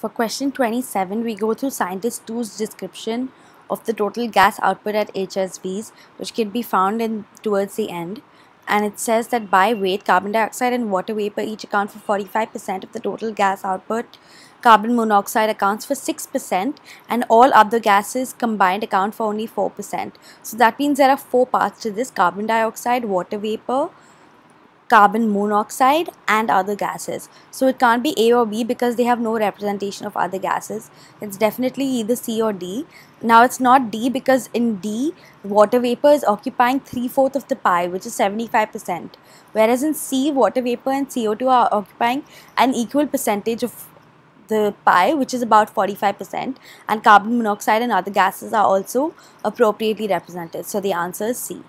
For question 27, we go through scientist 2's description of the total gas output at HSVs, which can be found in towards the end. And it says that by weight, carbon dioxide and water vapor each account for 45% of the total gas output. Carbon monoxide accounts for 6%, and all other gases combined account for only 4%. So that means there are four parts to this carbon dioxide, water vapor, carbon monoxide and other gases. So it can't be A or B because they have no representation of other gases. It's definitely either C or D. Now it's not D because in D, water vapor is occupying 3 fourths of the pie, which is 75%. Whereas in C, water vapor and CO2 are occupying an equal percentage of the pie, which is about 45%, and carbon monoxide and other gases are also appropriately represented. So the answer is C.